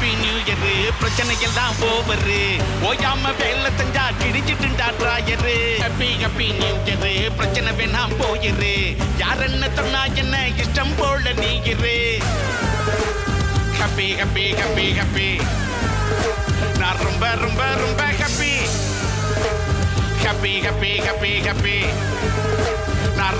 Happy new year. பிரச்சனைகள் தான் over ஓயாம வேலை செஞ்சா கிழிச்சிட்டுண்டா drawer happy happy new year. பிரச்சனை வேணாம் போயிரு. யார் என்ன சொன்னா என்ன இஷ்டம் போல நீ ஹாப்பி ஹாப்பி ஹாப்பி ஹாப்பி. நான் ரொம்ப ரொம்ப ரொம்ப happy. Happy happy happy happy. நான்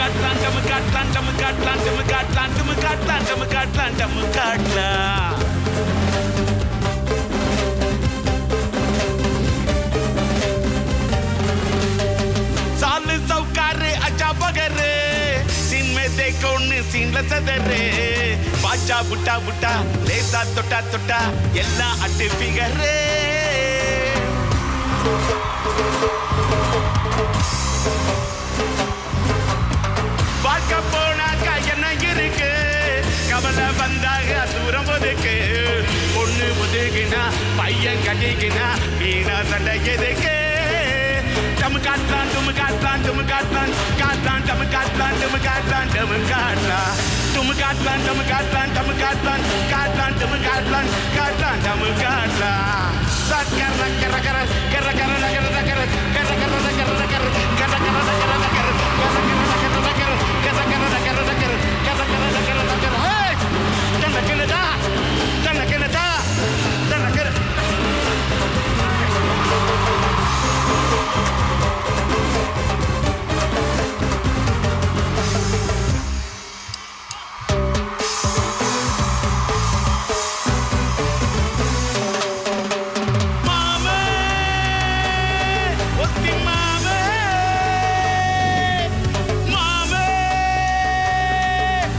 காட்டலாம் டம்மு காட்டலாம் டம்மு காட்டலாம் டம்மு காட்டலாம் டம்மு காட்டலாம் டம்மு காட்டலாம் டம்மு காட்டலாம் சாலு சவுக்காரு அச்சா பகரு देखो सीन सदरे பாச்சா புட்டா புட்டா லேசா தொட்டா தொட்டா எல்லாம் அட்டு பிகரே. கையும் கட்டிக்கினா வீணா சண்டை எதுக்கு டமு காத்தான் துமு காத்தான் துமு காத்தான் காத்தான் டமு காத்தான் துமு காத்தான் டமு காத்தான் துமு காத்தான் டமு காத்தான் டமு காத்தான் காத்தான் டமு காத்தான் காத்தான் டமு காத்தான் சக்கர கர கர கர கர கர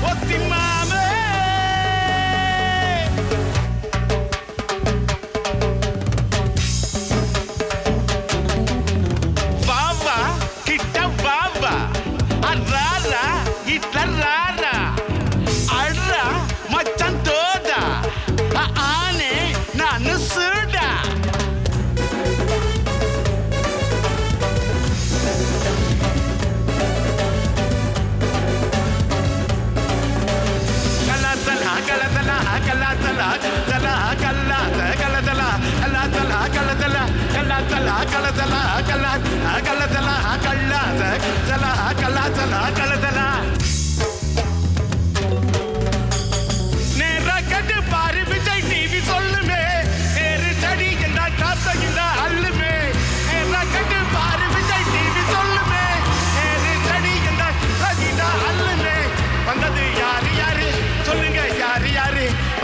What's in ottimale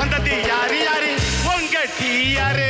அந்த யாரு யாரு உங்க டீ யாரு